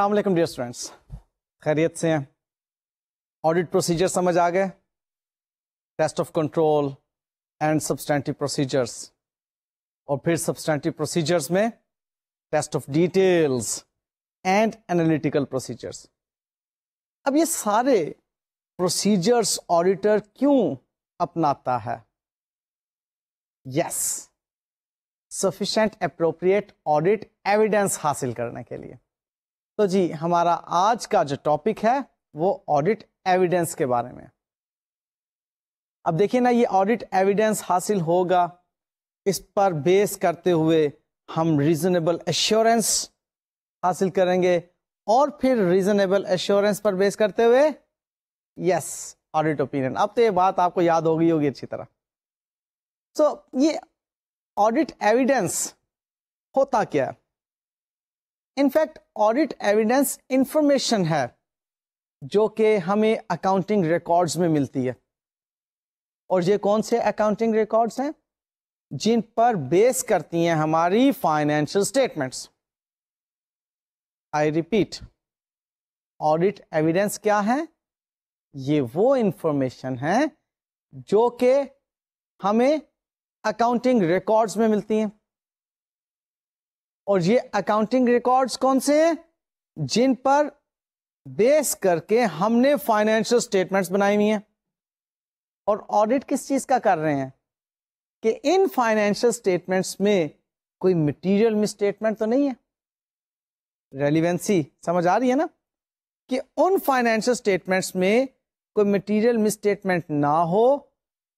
अस्सलाम dear students खैरियत से हैं। ऑडिट प्रोसीजर समझ आ गए। Test of control and substantive procedures और फिर सब्सटेंटिव प्रोसीजर्स में test of details and analytical procedures अब ये सारे प्रोसीजर्स ऑडिटर क्यों अपनाता है? Yes sufficient appropriate audit evidence हासिल करने के लिए। तो जी हमारा आज का जो टॉपिक है वो ऑडिट एविडेंस के बारे में अब देखिए ना ये ऑडिट एविडेंस हासिल होगा इस पर बेस करते हुए हम रीजनेबल एश्योरेंस हासिल करेंगे और फिर रीजनेबल एश्योरेंस पर बेस करते हुए यस ऑडिट ओपिनियन अब तो ये बात आपको याद होगी होगी अच्छी तरह। सो so, ये ऑडिट एविडेंस होता क्या है? इनफैक्ट ऑडिट एविडेंस इंफॉर्मेशन है, जो कि हमें अकाउंटिंग रिकॉर्ड्स में मिलती है। और ये कौन से अकाउंटिंग रिकॉर्ड्स हैं? जिन पर बेस करती हैं हमारी financial statements I repeat audit evidence क्या है? ये वो इंफॉर्मेशन है, जो कि हमें अकाउंटिंग रिकॉर्ड्स में मिलती हैं। और ये अकाउंटिंग रिकॉर्ड्स कौन से हैं? जिन पर बेस करके हमने फाइनेंशियल स्टेटमेंट्स बनाई हुई हैं। और ऑडिट किस चीज़ का कर रहे हैं? कि इन फाइनेंशियल स्टेटमेंट्स में कोई मटेरियल मिसस्टेटमेंट तो नहीं है? रेलिवेंसी समझ आ रही है ना? कि उन फाइनेंशियल स्टेटमेंट्स में कोई मटेरियल मिसस्टेटमेंट ना हो,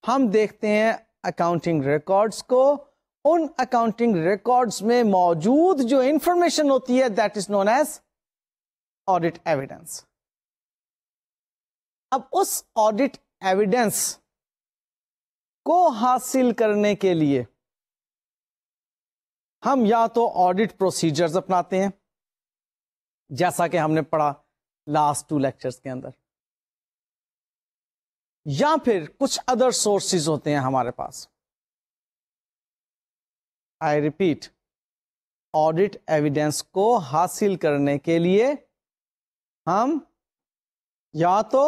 हम देखते हैं अकाउंटिंग रिकॉर्ड्स को उन अकाउंटिंग रिकॉर्ड्स में मौजूद जो इंफॉर्मेशन होती है that is known as audit evidence अब उस ऑडिट एविडेंस को हासिल करने के लिए हम या तो ऑडिट प्रोसीजर्स अपनाते हैं, जैसा कि हमने पढ़ा लास्ट टू लेक्चर्स के अंदर, या फिर कुछ अदर सोर्सेज होते हैं हमारे पास। आई रिपीट ऑडिट एविडेंस को हासिल करने के लिए हम या तो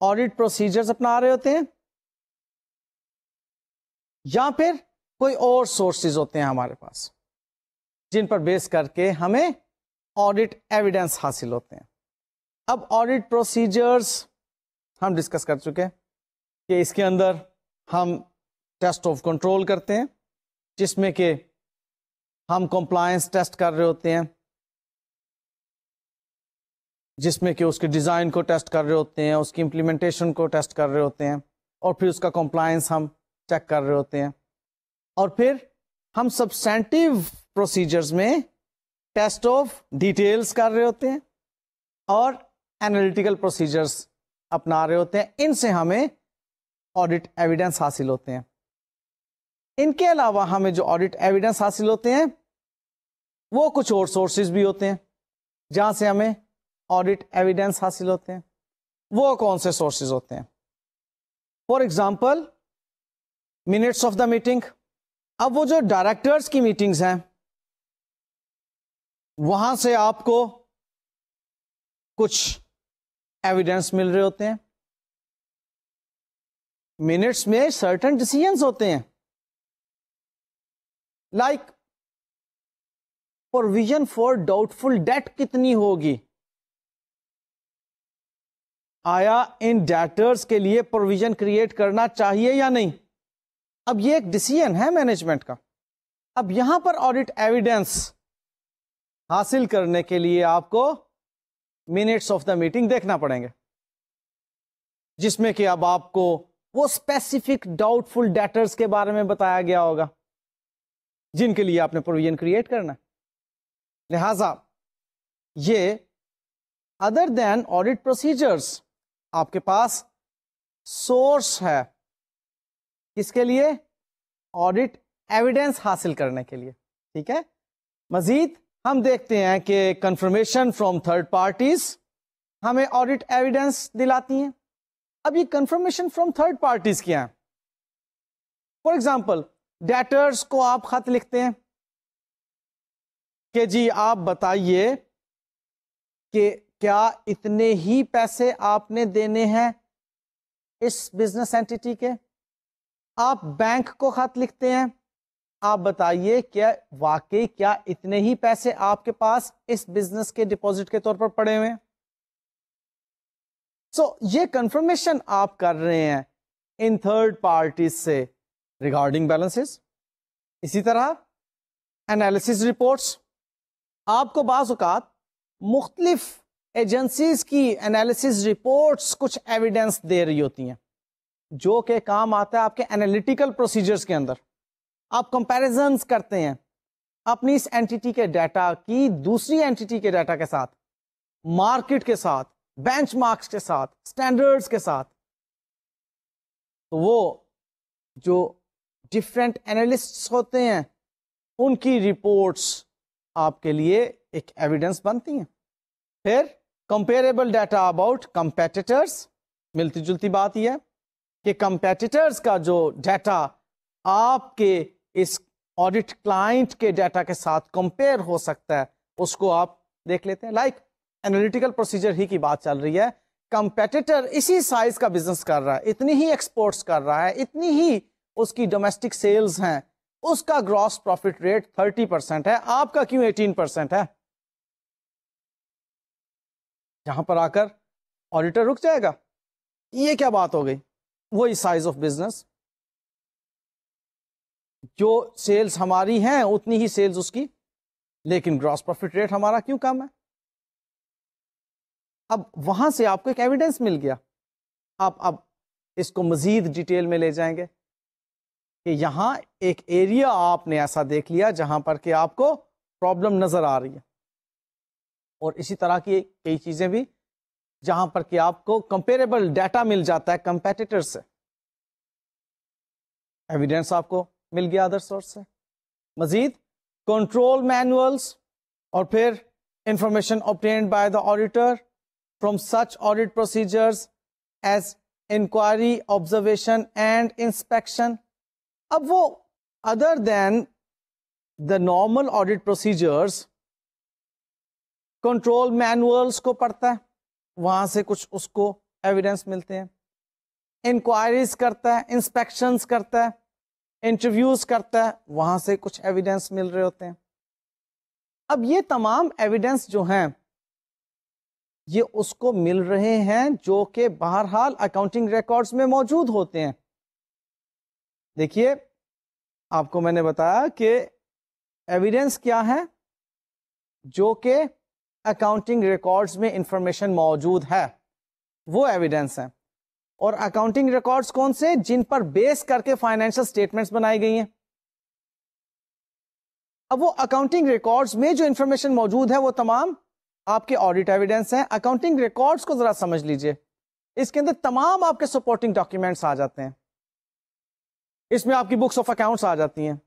ऑडिट प्रोसीजर्स अपना रहे होते हैं, या फिर कोई और सोर्सेज होते हैं हमारे पास, जिन पर बेस करके हमें ऑडिट एविडेंस हासिल होते हैं। अब ऑडिट प्रोसीजर्स हम डिस्कस कर चुके हैं कि इसके अंदर हम टेस्ट ऑफ़ कंट्रोल करते हैं। जिसमें कि हम कंप्लायंस टेस्ट कर रहे होते हैं, जिसमें कि उसके डिज़ाइन को टेस्ट कर रहे होते हैं, उसकी इम्प्लीमेंटेशन को टेस्ट कर रहे होते हैं, और फिर उसका कंप्लायंस हम चेक कर रहे होते हैं। और फिर हम सब्सटेंटिव प्रोसीजर्स में टेस्ट ऑफ़ डिटेल्स कर रहे होते हैं, और एनालिटिकल प्रोसीजर्स अपना रहे होते हैं। इनसे हमें ऑडिट एविडेंस हासिल होते हैं। इनके अलावा हमें जो ऑडिट एविडेंस हासिल होते हैं, वो कुछ और सोर्सेज भी होते हैं, जहाँ से हमें ऑडिट एविडेंस हासिल होते हैं। वो कौन से सोर्सेज होते हैं? For example minutes of the meeting अब वो जो डायरेक्टर्स की मीटिंग्स हैं, वहाँ से आपको कुछ एविडेंस मिल रहे होते हैं। मिनट्स में सर्टन डिसीजंस होते हैं। Like provision for doubtful debt कितनी होगी? आया इन डेटर्स के लिए प्रोविज़न क्रिएट करना चाहिए या नहीं? अब ये एक डिसीज़न है मैनेजमेंट का। अब यहाँ पर ऑडिट एविडेंस हासिल करने के लिए आपको मिनट्स ऑफ़ द मीटिंग देखना पड़ेंगे। जिसमें कि अब आपको वो स्पेसिफिक डाउटफुल डेटर्स के बारे में बताया गया होगा। जिनके लिए आपने प्रोविज़न क्रिएट करना है। लिहाजा ये अदर देन ऑडिट प्रोसीजर्स आपके पास सोर्स है किसके लिए? ऑडिट एविडेंस हासिल करने के लिए। ठीक है? मजीद हम देखते हैं कि कंफर्मेशन फ्रॉम थर्ड पार्टीज़ हमें ऑडिट एविडेंस दिलाती हैं। अब ये कंफर्मेशन फ्रॉम थर्ड पार्टीज़ क्या है? फॉर एग्ज़ाम्पल डेटर्स को आप खत लिखते हैं। कि जी आप बताइए कि क्या इतने ही पैसे आपने देने हैं इस बिज़नेस एंटिटी के? आप बैंक को खत लिखते हैं। आप बताइए क्या वाकई क्या इतने ही पैसे आपके पास इस बिज़नेस के डिपॉजिट के तौर पर पड़े हुए हैं? सो so, ये कंफर्मेशन आप कर रहे हैं इन थर्ड पार्टीज़ से। रिगार्डिंग बैलेंसेस इसी तरह एनालिसिस रिपोर्ट्स आपको बाज़ात मुख्तलिफ़ एजेंसीज की एनालिसिस रिपोर्ट्स कुछ एविडेंस दे रही होती हैं, जो कि काम आता है आपके एनालिटिकल प्रोसीजर्स के अंदर। आप कंपैरिजन करते हैं अपनी इस एंटिटी के डाटा की दूसरी एंटिटी के डाटा के साथ मार्केट के साथ बेंचमार्क्स के साथ स्टैंडर्ड्स के साथ। तो वो जो डिफरेंट एनालिस्ट्स होते हैं, उनकी रिपोर्ट्स आपके लिए एक एविडेंस बनती हैं। फिर कंपेरेबल डाटा अबाउट कंपेटिटर्स मिलती जुलती बात यह है कि कंपेटिटर्स का जो डाटा आपके इस ऑडिट क्लाइंट के डाटा के साथ कंपेयर हो सकता है, उसको आप देख लेते हैं। लाइक एनालिटिकल प्रोसीजर ही की बात चल रही है। कंपेटिटर इसी साइज़ का बिज़नेस कर रहा है, इतनी ही एक्सपोर्ट्स कर रहा है, इतनी ही उसकी डोमेस्टिक सेल्स हैं, उसका gross profit rate thirty percent है, आपका क्यों एटीन परसेंट है? यहाँ पर आकर ऑडिटर रुक जाएगा। ये क्या बात हो गई? वही साइज़ ऑफ़ बिज़नेस जो सेल्स हमारी हैं, उतनी ही सेल्स उसकी, लेकिन ग्रॉस प्रॉफिट रेट हमारा क्यों कम है? अब वहाँ से आपको एक एविडेंस मिल गया। आप अब इसको मजीद डिटेल में ले जाएँगे। कि यहाँ एक एरिया आपने ऐसा देख लिया जहाँ पर कि आपको प्रॉब्लम नज़र आ रही है। और इसी तरह की कई चीज़ें भी जहाँ पर कि आपको कंपेरेबल डाटा मिल जाता है कंपेटिटर से। एविडेंस आपको मिल गया अदर सोर्स से। मजीद कंट्रोल मैनुअल्स और फिर information obtained by the auditor from such audit procedures as inquiry observation and inspection अब वो other than the normal audit procedures control manuals को पढ़ता है, वहाँ से कुछ उसको एविडेंस मिलते हैं। इंक्वायरीज करता है इंस्पेक्शंस करता है इंटरव्यूज़ करता है, वहाँ से कुछ एविडेंस मिल रहे होते हैं। अब ये तमाम एविडेंस जो हैं, ये उसको मिल रहे हैं जो कि बहरहाल अकाउंटिंग रिकॉर्ड्स में मौजूद होते हैं। देखिए, आपको मैंने बताया कि एविडेंस क्या है? जो कि अकाउंटिंग रिकॉर्ड्स में इंफॉर्मेशन मौजूद है, वो एविडेंस है। और अकाउंटिंग रिकॉर्ड्स कौन से? जिन पर बेस करके फाइनेंशियल स्टेटमेंट्स बनाई गई हैं। अब वो अकाउंटिंग रिकॉर्ड्स में जो इंफॉर्मेशन मौजूद है, वो तमाम आपके ऑडिट एविडेंस हैं। अकाउंटिंग रिकॉर्ड्स को जरा समझ लीजिए। इसके अंदर तमाम आपके सपोर्टिंग डॉक्यूमेंट्स आ जाते हैं। इसमें आपकी बुक्स ऑफ़ अकाउंट्स आ जाती हैं।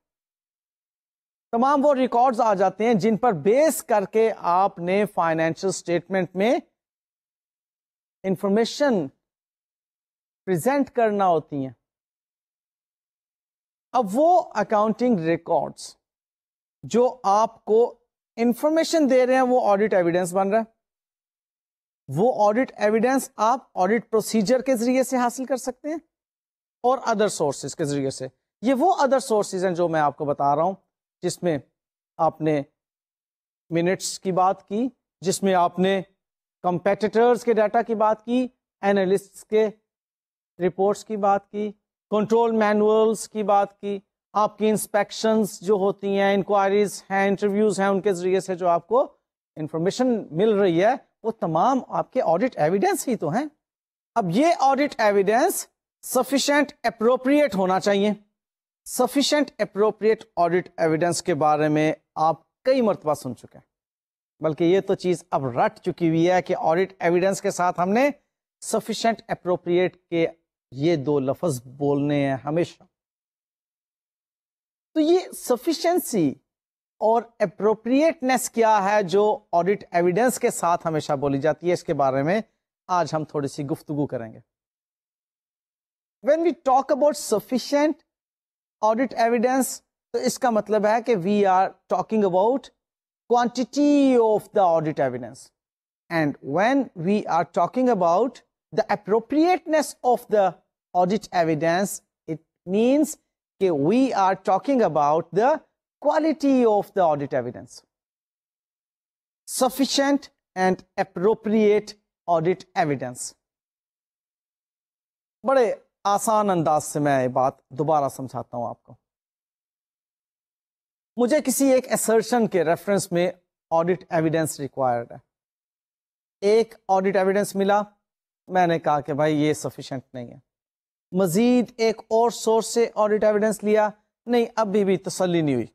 तमाम वो रिकॉर्ड्स आ जाते हैं जिन पर बेस करके आपने फाइनेंशियल स्टेटमेंट में इंफॉर्मेशन प्रेजेंट करना होती हैं। अब वो अकाउंटिंग रिकॉर्ड्स जो आपको इंफॉर्मेशन दे रहे हैं, वो ऑडिट एविडेंस बन रहा है। वो ऑडिट एविडेंस आप ऑडिट प्रोसीजर के ज़रिए से हासिल कर सकते हैं। और अदर सोर्सेज के ज़रिए से। ये वो अदर सोर्सेज हैं जो मैं आपको बता रहा हूँ, जिसमें आपने मिनट्स की बात की, जिसमें आपने कंपेटिटर्स के डाटा की बात की एनालिस्ट्स के रिपोर्ट्स की बात की कंट्रोल मैनुअल्स की बात की, आपकी इंस्पेक्शंस जो होती हैं इंक्वायरीज हैं इंटरव्यूज़ हैं, उनके ज़रिए से जो आपको इंफॉर्मेशन मिल रही है, वो तमाम आपके ऑडिट एविडेंस ही तो हैं। अब ये ऑडिट एविडेंस सफिशेंट अप्रोप्रिएट होना चाहिए। सफिशेंट अप्रोप्रिएट ऑडिट एविडेंस के बारे में आप कई मरतबा सुन चुके हैं। बल्कि ये तो चीज़ अब रट चुकी हुई है कि ऑडिट एविडेंस के साथ हमने सफिशेंट अप्रोप्रिएट के ये दो लफ्ज बोलने हैं हमेशा। तो ये सफिशेंसी और अप्रोप्रिएटनेस क्या है जो ऑडिट एविडेंस के साथ हमेशा बोली जाती है, इसके बारे में आज हम थोड़ी सी गुफ्तगु करेंगे। when we talk about sufficient audit evidence तो इसका मतलब है कि we are talking about quantity of the audit evidence And when we are talking about the appropriateness of the audit evidence, it means that we are talking about the quality of the audit evidence. Sufficient and appropriate audit evidence. बड़े आसान अंदाज से मैं ये बात दोबारा समझाता हूँ आपको। मुझे किसी एक असर्शन के रेफरेंस में ऑडिट एविडेंस रिक्वायर्ड है। एक ऑडिट एविडेंस मिला, मैंने कहा कि भाई ये सफिशेंट नहीं है। मजीद एक और सोर्स से ऑडिट एविडेंस लिया, नहीं, अभी भी तसली नहीं हुई।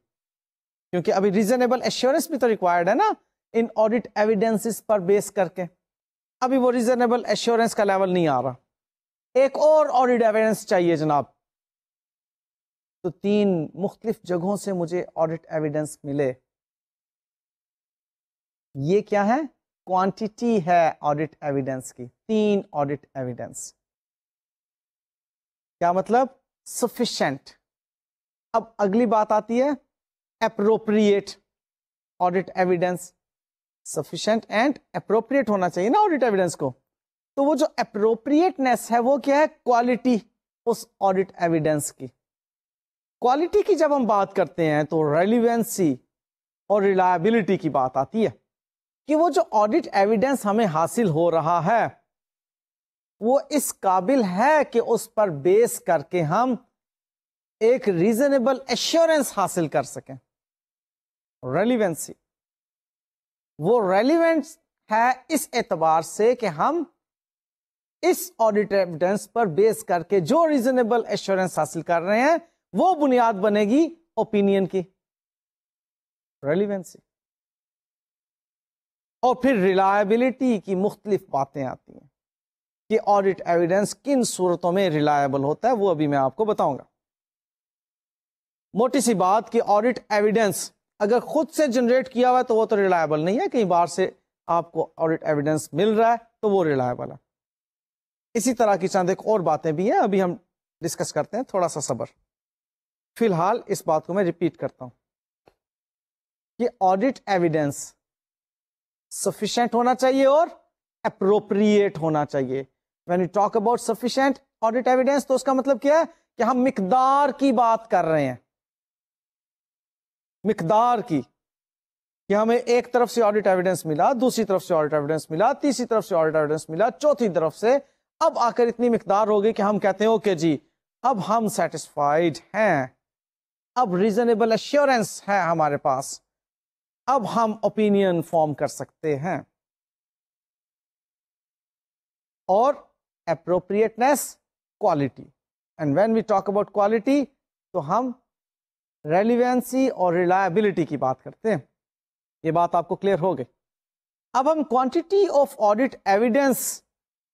क्योंकि अभी रीजनेबल एश्योरेंस भी तो रिक्वायर्ड है ना, इन ऑडिट एविडेंसेस पर बेस करके। अभी वो रीजनेबल एश्योरेंस का लेवल नहीं आ रहा। एक और ऑडिट एविडेंस चाहिए जनाब। तो तीन मुख्तलिफ़ जगहों से मुझे ऑडिट एविडेंस मिले। ये क्या है? क्वांटिटी है ऑडिट एविडेंस की। तीन ऑडिट एविडेंस क्या मतलब? सफिशेंट अब अगली बात आती है appropriate audit evidence sufficient and appropriate होना चाहिए ना ऑडिट एविडेंस को। तो वो जो अप्रोप्रिएटनेस है, वो क्या है? क्वालिटी उस ऑडिट एविडेंस की। क्वालिटी की जब हम बात करते हैं तो रेलिवेंसी और रिलायबिलिटी की बात आती है कि वो जो ऑडिट एविडेंस हमें हासिल हो रहा है, वो इस काबिल है कि उस पर बेस करके हम एक रीजनेबल एश्योरेंस हासिल कर सकें। रेलिवेंसी वो रेलिवेंस है इस एतबार से कि हम इस ऑडिट एविडेंस पर बेस करके जो रीजनेबल एश्योरेंस हासिल कर रहे हैं, वो बुनियाद बनेगी ओपिनियन की। रेलिवेंसी और फिर रिलायबिलिटी की मुख्तलिफ़ बातें आती हैं कि ऑडिट एविडेंस किन सूरतों में रिलायबल होता है, वो अभी मैं आपको बताऊँगा। मोटी सी बात कि ऑडिट एविडेंस अगर खुद से जनरेट किया हुआ है तो वो तो रिलायबल नहीं है। कहीं बाहर से आपको ऑडिट एविडेंस मिल रहा है तो वो रिलायबल है। इसी तरह की चंद एक और बातें भी हैं, अभी हम डिस्कस करते हैं, थोड़ा सा सबर। फ़िलहाल इस बात को मैं रिपीट करता हूँ। कि ऑडिट एविडेंस सफिशेंट होना चाहिए और अप्रोप्रिएट होना चाहिए। When you talk about sufficient audit evidence तो उसका मतलब क्या है? कि हम मिकदार की बात कर रहे हैं। मिकदार की। कि हमें एक तरफ़ से ऑडिट एविडेंस मिला, दूसरी तरफ़ से ऑडिट एविडेंस मिला, तीसरी तरफ़ से ऑडिट एविडेंस मिला, चौथी तरफ़ से अब आकर इतनी मिकदार हो गई कि हम कहते हैं, ओके जी, अब हम सेटिस्फाइड हैं। अब रीजनेबल एश्योरेंस है हमारे पास। अब हम ओपिनियन फॉर्म कर सकते हैं। और appropriateness quality and when we talk about quality तो हम रेलिवेंसी और रिलायबिलिटी की बात करते हैं। ये बात आपको क्लियर हो गई। अब हम quantity of audit evidence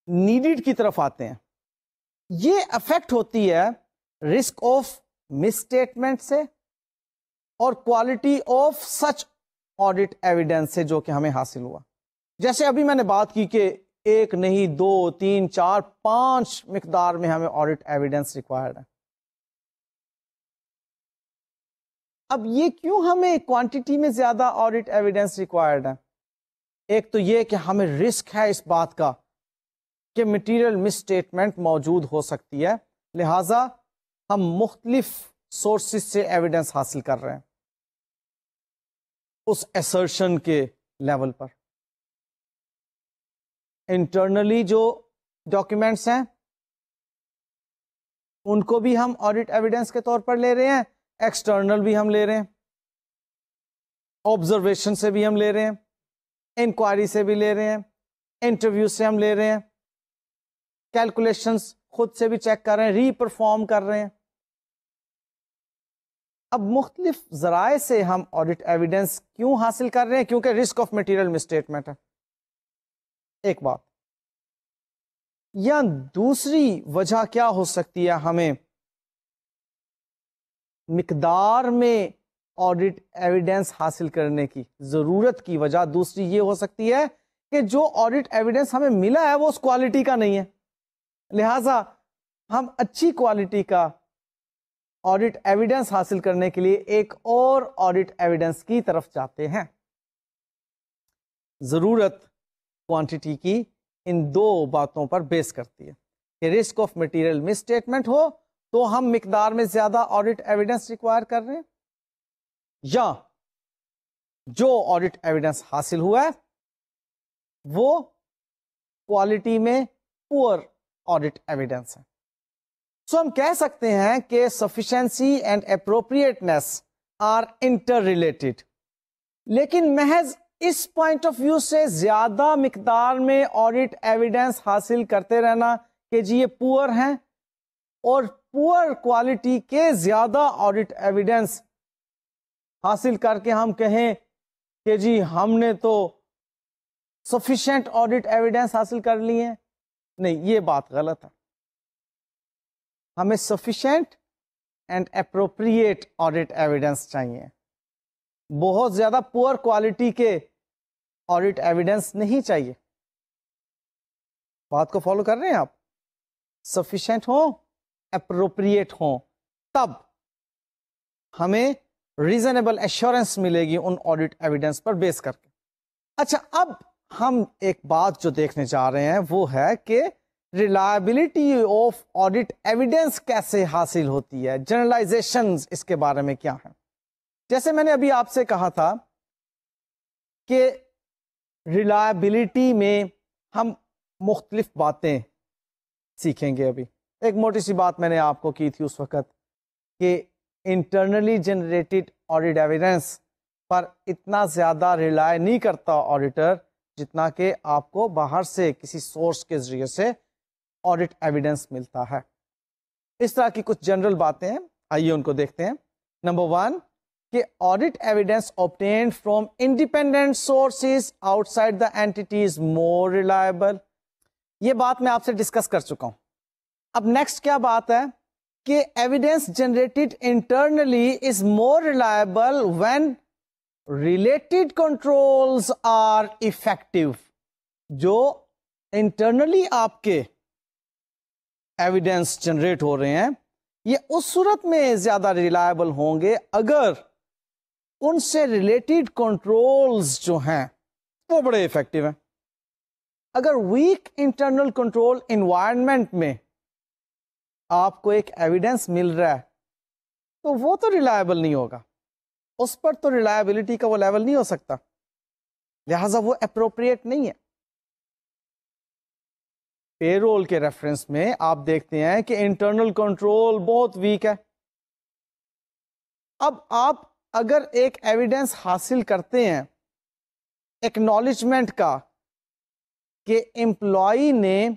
needed की तरफ़ आते हैं। ये अफेक्ट होती है रिस्क ऑफ़ मिसस्टेटमेंट से और quality of such audit evidence से जो कि हमें हासिल हुआ। जैसे अभी मैंने बात की कि एक नहीं, दो, तीन, चार, पाँच मिकदार में हमें ऑडिट एविडेंस रिक्वायर्ड है। अब ये क्यों हमें क्वांटिटी में ज़्यादा ऑडिट एविडेंस रिक्वायर्ड है? एक तो ये कि हमें रिस्क है इस बात का। कि मटीरियल मिसस्टेटमेंट मौजूद हो सकती है। लिहाजा, हम मुख्तलिफ़ सोर्सेज से एविडेंस हासिल कर रहे हैं। उस एसर्शन के लेवल पर। इंटरनली जो डॉक्यूमेंट्स हैं, उनको भी हम ऑडिट एविडेंस के तौर पर ले रहे हैं एक्सटर्नल भी हम ले रहे हैं ऑब्जर्वेशन से भी हम ले रहे हैं इंक्वायरी से भी ले रहे हैं इंटरव्यू से हम ले रहे हैं। कैलकुलेशंस खुद से भी चेक कर रहे हैं रीपरफॉर्म कर रहे हैं। अब मुख्तलिफ़ जराए से हम ऑडिट एविडेंस क्यों हासिल कर रहे हैं? क्योंकि रिस्क ऑफ़ मटेरियल मिसस्टेटमेंट है। एक बात। या दूसरी वजह क्या हो सकती है हमें? मिकदार में ऑडिट एविडेंस हासिल करने की ज़रूरत की वजह दूसरी ये हो सकती है कि जो ऑडिट एविडेंस हमें मिला है वो उस क्वालिटी का नहीं है। लिहाजा हम अच्छी क्वालिटी का ऑडिट एविडेंस हासिल करने के लिए एक और ऑडिट एविडेंस की तरफ़ जाते हैं। ज़रूरत क्वांटिटी की इन दो बातों पर बेस करती है। कि risk of material misstatement हो तो हम मिकदार में ज़्यादा ऑडिट एविडेंस रिक्वायर कर रहे हैं, या जो ऑडिट एविडेंस हासिल हुआ है, वो क्वालिटी में पुअर ऑडिट एविडेंस है। सो so, हम कह सकते हैं कि sufficiency and appropriateness are interrelated लेकिन महज इस पॉइंट ऑफ़ व्यू से ज़्यादा मकदार में ऑडिट एविडेंस हासिल करते रहना कि जी ये पुअर हैं और पुअर क्वालिटी के ज़्यादा ऑडिट एविडेंस हासिल करके हम कहें कि जी हमने तो सफिशिएंट ऑडिट एविडेंस हासिल कर लिए नहीं, ये बात गलत है। हमें sufficient and appropriate audit evidence चाहिए। बहुत ज़्यादा पुअर क्वालिटी के ऑडिट एविडेंस नहीं चाहिए। बात को फॉलो कर रहे हैं आप? सफिशेंट हो अप्रोप्रिएट हो, तब हमें रीजनेबल एश्योरेंस मिलेगी उन ऑडिट एविडेंस पर बेस करके। अच्छा अब हम एक बात जो देखने जा रहे हैं, वो है कि रिलायबिलिटी ऑफ़ ऑडिट एविडेंस कैसे हासिल होती है? जनरलाइजेशन इसके बारे में क्या है? जैसे मैंने अभी आपसे कहा था कि रिलायबिलिटी में हम मुख्तलिफ़ बातें सीखेंगे अभी। एक मोटी सी बात मैंने आपको की थी उस वक़्त कि इंटरनली जनरेटेड ऑडिट एविडेंस पर इतना ज़्यादा रिलाय नहीं करता ऑडिटर जितना कि आपको बाहर से किसी सोर्स के ज़रिए से ऑडिट एविडेंस मिलता है। इस तरह की कुछ जनरल बातें आइए उनको देखते हैं। नंबर वन कि audit evidence obtain from independent sources outside the entity is more reliable ये बात मैं आपसे डिस्कस कर चुका हूँ। अब नेक्स्ट क्या बात है? कि evidence generated internally is more reliable when related controls are effective जो इंटरनली आपके एविडेंस जनरेट हो रहे हैं, ये उस सूरत में ज़्यादा रिलायबल होंगे अगर उनसे रिलेटेड कंट्रोल्स जो हैं, वो बड़े इफ़ेक्टिव हैं। अगर वीक इंटरनल कंट्रोल इन्वायरमेंट में आपको एक एविडेंस मिल रहा है तो वो तो रिलायबल नहीं होगा। उस पर तो रिलायबिलिटी का वो लेवल नहीं हो सकता। लिहाजा वो अप्रोप्रिएट नहीं है। पेरोल के रेफरेंस में आप देखते हैं कि इंटरनल कंट्रोल बहुत वीक है। अब आप अगर एक एविडेंस हासिल करते हैं एक्नॉलेजमेंट का, कि एम्प्लॉय ने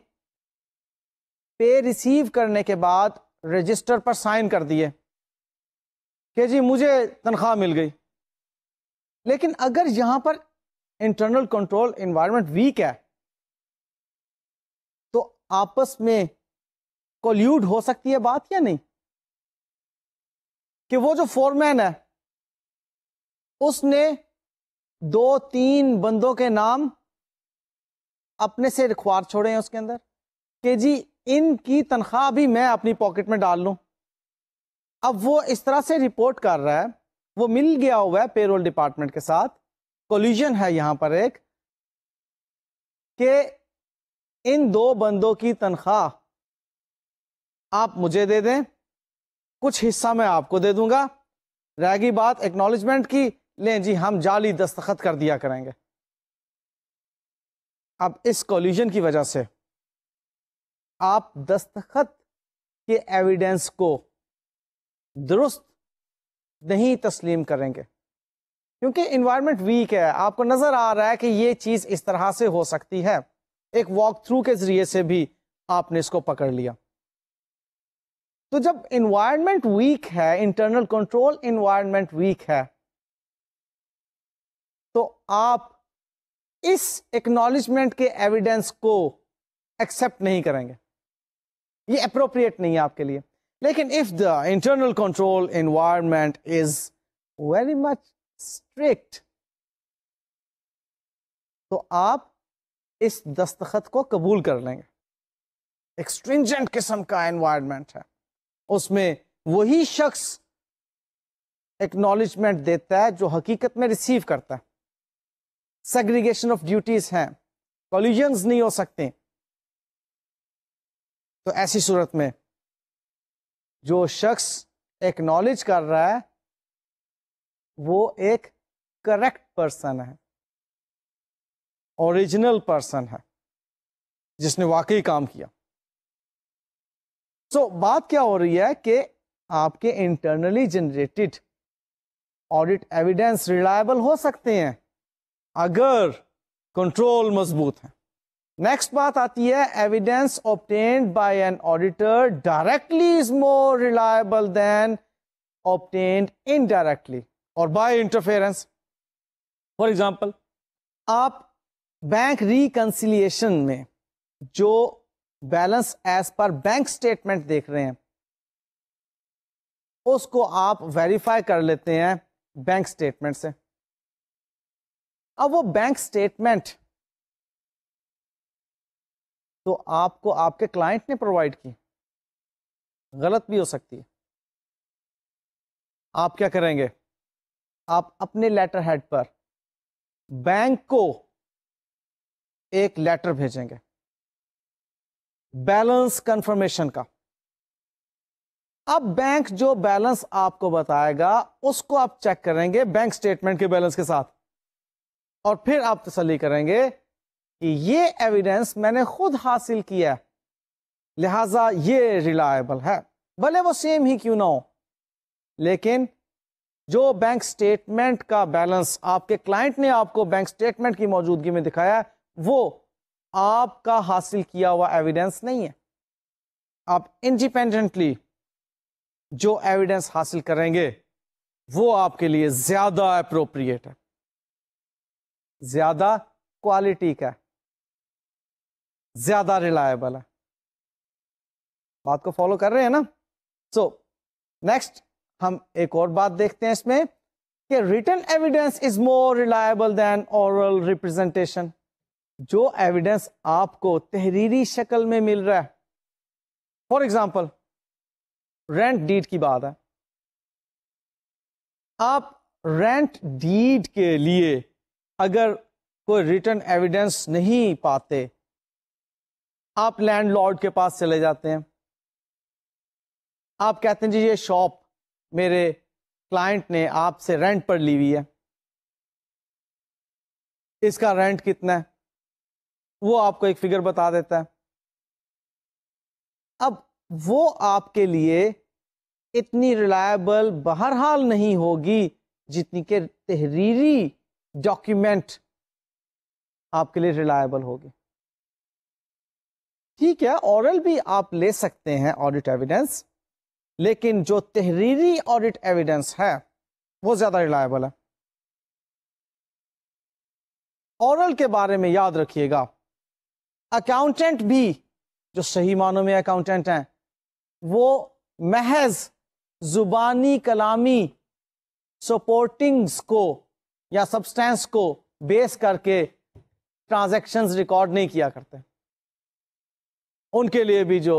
पे रिसीव करने के बाद रजिस्टर पर साइन कर दिए। कि जी मुझे तनख्वाह मिल गई। लेकिन अगर यहाँ पर इंटरनल कंट्रोल इन्वायरमेंट वीक है तो आपस में कोल्यूड हो सकती है बात या नहीं? कि वो जो फोरमैन है, उसने दो तीन बंदों के नाम अपने से रिख्वार छोड़े हैं उसके अंदर, कि जी इनकी तनख्वाह भी मैं अपनी पॉकेट में डाल लूँ। अब वो इस तरह से रिपोर्ट कर रहा है, वो मिल गया हुआ है पेरोल डिपार्टमेंट के साथ। कोल्यूजन है यहाँ पर एक, कि इन दो बंदों की तनख्वाह आप मुझे दे दें, कुछ हिस्सा मैं आपको दे दूँगा। रहेगी बात एक्नॉलेजमेंट की, लें जी हम जाली दस्तखत कर दिया करेंगे। अब इस कॉल्यूजन की वजह से आप दस्तखत के एविडेंस को दुरुस्त नहीं तस्लीम करेंगे। क्योंकि इन्वायरमेंट वीक है, आपको नज़र आ रहा है कि ये चीज़ इस तरह से हो सकती है। एक वॉक थ्रू के ज़रिए से भी आपने इसको पकड़ लिया। तो जब इन्वायरमेंट वीक है इंटरनल कंट्रोल इन्वायरमेंट वीक है तो आप इस एक्नॉलेजमेंट के एविडेंस को एक्सेप्ट नहीं करेंगे। ये अप्रोप्रिएट नहीं है आपके लिए। लेकिन if the internal control environment is very much strict तो आप इस दस्तखत को कबूल कर लेंगे। एक स्ट्रिंजेंट किस्म का एनवायरमेंट है। उसमें वही शख्स एक्नॉलेजमेंट देता है जो हकीकत में रिसीव करता है। सेग्रीगेशन ऑफ़ ड्यूटीज़ हैं। कॉल्यूजन्स नहीं हो सकते। तो ऐसी सूरत में जो शख्स एक्नॉलेज कर रहा है वो एक करेक्ट पर्सन है। ओरिजिनल पर्सन है जिसने वाकई काम किया। सो so, बात क्या हो रही है कि आपके internally generated audit evidence reliable हो सकते हैं अगर कंट्रोल मज़बूत है। नेक्स्ट बात आती है evidence obtained by an auditor directly is more reliable than obtained indirectly और बाय इंटरफेरेंस फॉर एग्जांपल आप बैंक रिकंसिलिएशन में जो balance as per bank statement देख रहे हैं उसको आप वेरीफाई कर लेते हैं बैंक स्टेटमेंट से। अब वो बैंक स्टेटमेंट तो आपको आपके क्लाइंट ने प्रोवाइड की। गलत भी हो सकती है। आप क्या करेंगे? आप अपने लेटर हेड पर बैंक को एक लेटर भेजेंगे। बैलेंस कंफर्मेशन का। अब बैंक जो बैलेंस आपको बताएगा, उसको आप चेक करेंगे बैंक स्टेटमेंट के बैलेंस के साथ। और फिर आप तसली करेंगे कि ये एविडेंस मैंने खुद हासिल किया लिहाजा ये रिलायबल है। भले वो सेम ही क्यों ना हो। लेकिन जो बैंक स्टेटमेंट का बैलेंस आपके क्लाइंट ने आपको बैंक स्टेटमेंट की मौजूदगी में दिखाया वो आपका हासिल किया हुआ एविडेंस नहीं है। आप इंडिपेंडेंटली जो एविडेंस हासिल करेंगे, वो आपके लिए ज़्यादा अप्रोप्रिएट है। ज़्यादा क्वालिटी का ज़्यादा रिलायबल है। बात को फॉलो कर रहे हैं ना? सो नेक्स्ट हम एक और बात देखते हैं इसमें कि written evidence is more reliable than oral representation जो एविडेंस आपको तहरीरी शक्ल में मिल रहा है। फॉर एग्ज़ाम्पल रेंट डीड की बात है। आप रेंट डीड के लिए अगर कोई रिटर्न एविडेंस नहीं पाते आप लैंडलॉर्ड के पास चले जाते हैं। आप कहते हैं, जी, ये शॉप मेरे क्लाइंट ने आपसे रेंट पर ली हुई है। इसका रेंट कितना है? वो आपको एक फिगर बता देता है। अब वो आपके लिए इतनी रिलायबल बहरहाल नहीं होगी जितनी के तहरीरी डॉक्यूमेंट आपके लिए रिलायबल होगी। ठीक है ऑरल भी आप ले सकते हैं ऑडिट एविडेंस लेकिन जो तहरीरी ऑडिट एविडेंस है, वो ज़्यादा रिलायबल है। ऑरल के बारे में याद रखिएगा। अकाउंटेंट भी, जो सही मानों में अकाउंटेंट हैं, वो महज जुबानी कलामी सपोर्टिंग्स को या सब्सटेंस को बेस करके ट्रांजैक्शंस रिकॉर्ड नहीं किया करते। उनके लिए भी जो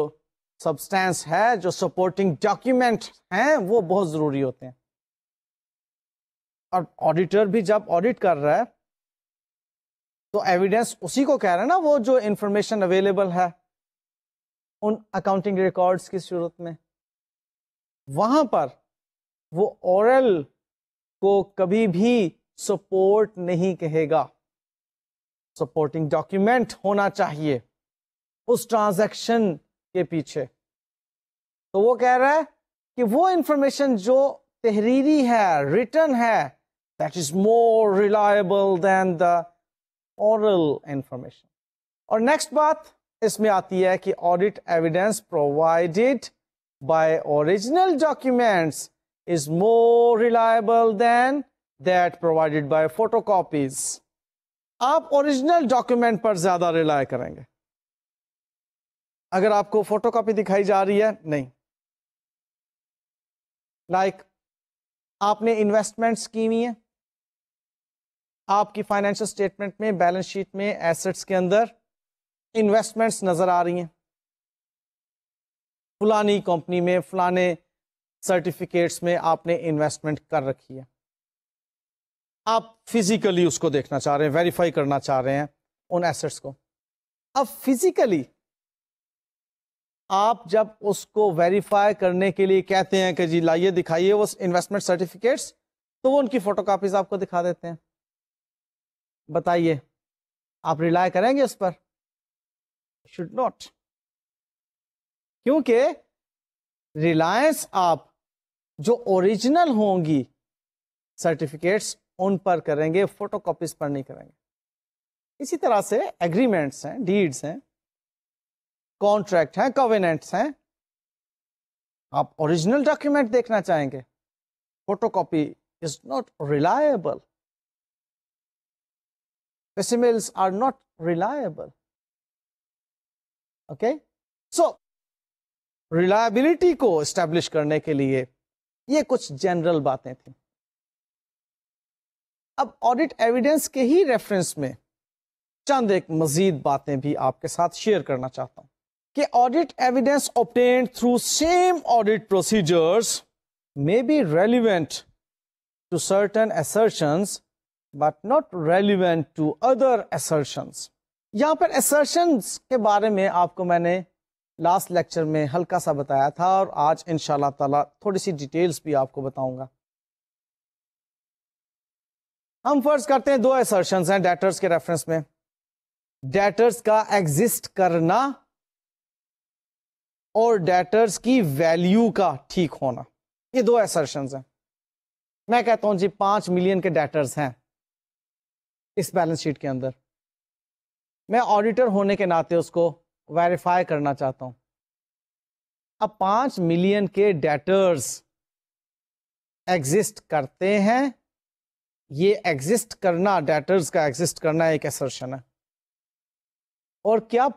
सब्सटेंस है, जो सपोर्टिंग डॉक्यूमेंट हैं, वो बहुत ज़रूरी होते हैं। और ऑडिटर भी जब ऑडिट कर रहा है तो एविडेंस उसी को कह रहा है ना, वो जो इंफॉर्मेशन अवेलेबल है, उन अकाउंटिंग रिकॉर्ड्स की सूरत में। वहाँ पर वो ओरल को कभी भी सपोर्ट नहीं कहेगा। सपोर्टिंग डॉक्यूमेंट होना चाहिए। उस ट्रांजैक्शन के पीछे। तो वो कह रहा है कि वो इंफॉर्मेशन जो तहरीरी है रिटर्न है that is more reliable than the oral information और नेक्स्ट बात इसमें आती है कि audit evidence provided by original documents is more reliable than that provided by photocopies आप ओरिजिनल डॉक्यूमेंट पर ज़्यादा रिलाय करेंगे। अगर आपको फ़ोटो कॉपी दिखाई जा रही है नहीं। लाइक like, आपने इन्वेस्टमेंट्स की हुई है। आपकी फाइनेंशियल स्टेटमेंट में बैलेंस शीट में एसेट्स के अंदर इन्वेस्टमेंट्स नज़र आ रही हैं। फलानी कंपनी में फलाने सर्टिफिकेट्स में आपने इन्वेस्टमेंट कर रखी है। आप फिजिकली उसको देखना चाह रहे हैं वेरीफाई करना चाह रहे हैं उन एसेट्स को। अब फिजिकली आप जब उसको वेरीफाई करने के लिए कहते हैं कि जी लाइए दिखाइए वो इन्वेस्टमेंट सर्टिफिकेट्स तो वो उनकी फोटोकॉपीज आपको दिखा देते हैं। बताइए, आप रिलाय करेंगे उस पर? शुड नॉट क्योंकि रिलायंस आप जो ओरिजिनल होंगी सर्टिफिकेट्स उन पर करेंगे फोटोकॉपीज पर नहीं करेंगे। इसी तरह से एग्रीमेंट्स हैं डीड्स हैं कॉन्ट्रैक्ट हैं कवेनेंट्स हैं। आप ओरिजिनल डॉक्यूमेंट देखना चाहेंगे। Photocopy is not reliable Facsimils are not reliable. Okay? So, reliability को एस्टेब्लिश करने के लिए ये कुछ जनरल बातें थी। अब ऑडिट एविडेंस के ही रेफरेंस में चंद एक मजीद बातें भी आपके साथ शेयर करना चाहता हूँ। कि audit evidence obtain through same audit procedures may be relevant to certain assertions but not relevant to other assertions यहाँ पर एसर्शंस के बारे में आपको मैंने लास्ट लेक्चर में हल्का सा बताया था और आज इन ताला थोड़ी सी डिटेल्स भी आपको बताऊँगा। हम फ़र्ज़ करते हैं दो एसर्शंस हैं डेटर्स के रेफरेंस में। डेटर्स का एग्जिस्ट करना और डेटर्स की वैल्यू का ठीक होना। ये दो एसर्शंस हैं। मैं कहता हूँ जी, पाँच मिलियन के डेटर्स हैं इस बैलेंस शीट के अंदर। मैं ऑडिटर होने के नाते उसको वेरीफाई करना चाहता हूँ। अब पाँच मिलियन के डेटर्स एग्जिस्ट करते हैं। ये एग्जिस्ट करना डेटर्स का एग्जिस्ट करना एक एसर्शन है। और क्या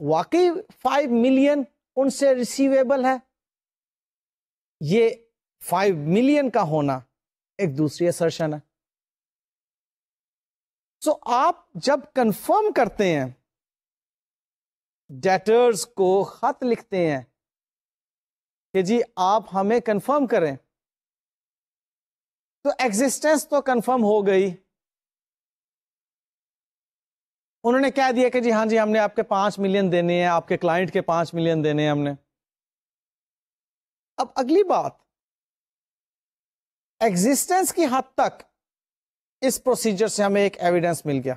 वाकई फाइव मिलियन उनसे रिसीवेबल है। ये फाइव मिलियन का होना एक दूसरी असर्शन है। सो so, आप जब कंफर्म करते हैं डेटर्स को खत लिखते हैं कि जी आप हमें कंफर्म करें। तो एग्जिस्टेंस तो कंफर्म हो गई। उन्होंने कह दिया कि जी हाँ जी, हमने आपके पाँच मिलियन देने हैं, आपके क्लाइंट के पाँच मिलियन देने हैं हमने। अब अगली बात एग्जिस्टेंस की हद तक इस प्रोसीजर से हमें एक एविडेंस मिल गया।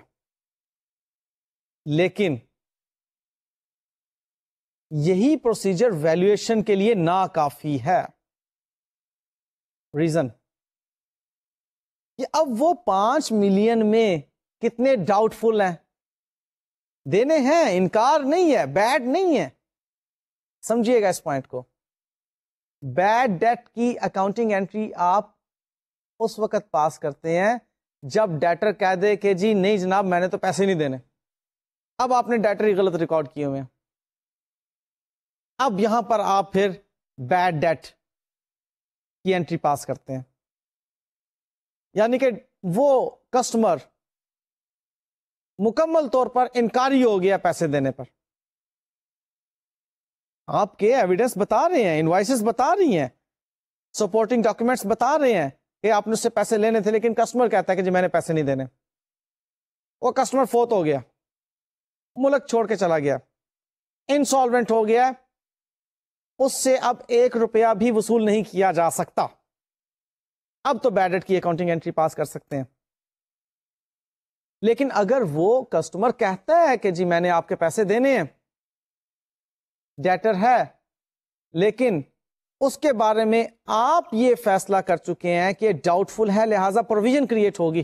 लेकिन यही प्रोसीजर वैल्यूएशन के लिए ना काफ़ी है। रीजन कि अब वो पाँच मिलियन में कितने डाउटफुल हैं? देने हैं, इनकार नहीं है बैड नहीं है। समझिएगा इस पॉइंट को। बैड डेट की अकाउंटिंग एंट्री आप उस वक्त पास करते हैं, जब डेटर कह दे कि, जी, नहीं जनाब, मैंने तो पैसे नहीं देने। अब आपने डेटर ही गलत रिकॉर्ड किए हुए अब यहाँ पर आप फिर बैड डेट की एंट्री पास करते हैं। यानी कि वो कस्टमर मुकम्मल तौर पर इनकारी हो गया पैसे देने पर। आपके एविडेंस बता रहे हैं इनवाइसेस बता रही हैं सपोर्टिंग डॉक्यूमेंट्स बता रहे हैं कि आपने उससे पैसे लेने थे, लेकिन कस्टमर कहता है कि जी मैंने पैसे नहीं देने। वो कस्टमर फोत हो गया। मुल्क छोड़ के चला गया। इंसॉल्वेंट हो गया। उससे अब एक रुपया भी वसूल नहीं किया जा सकता। अब तो बैडेट की अकाउंटिंग एंट्री पास कर सकते हैं। लेकिन अगर वो कस्टमर कहता है कि जी, मैंने आपके पैसे देने हैं डेटर है, लेकिन उसके बारे में आप ये फैसला कर चुके हैं कि डाउटफुल है, लिहाजा प्रोविज़न क्रिएट होगी।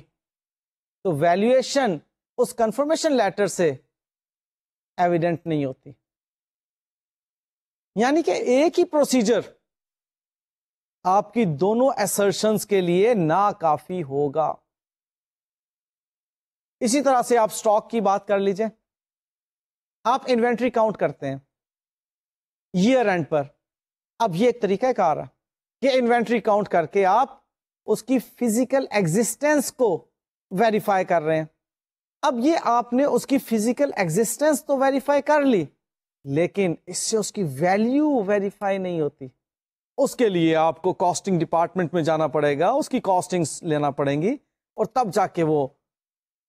तो वैल्यूएशन उस कंफर्मेशन लेटर से एविडेंट नहीं होती। यानी कि एक ही प्रोसीजर आपकी दोनों एसर्शंस के लिए ना काफ़ी होगा। इसी तरह से आप स्टॉक की बात कर लीजिए। आप इन्वेंट्री काउंट करते हैं ईयर एंड पर। अब ये एक तरीका कार। है कि इन्वेंट्री काउंट करके आप उसकी फ़िज़िकल एग्जिस्टेंस को वेरीफाई कर रहे हैं। अब ये आपने उसकी फ़िज़िकल एग्जिस्टेंस तो वेरीफाई कर ली, लेकिन इससे उसकी वैल्यू वेरीफाई नहीं होती। उसके लिए आपको कॉस्टिंग डिपार्टमेंट में जाना पड़ेगा, उसकी कॉस्टिंग्स लेना पड़ेंगी, और तब जाके वो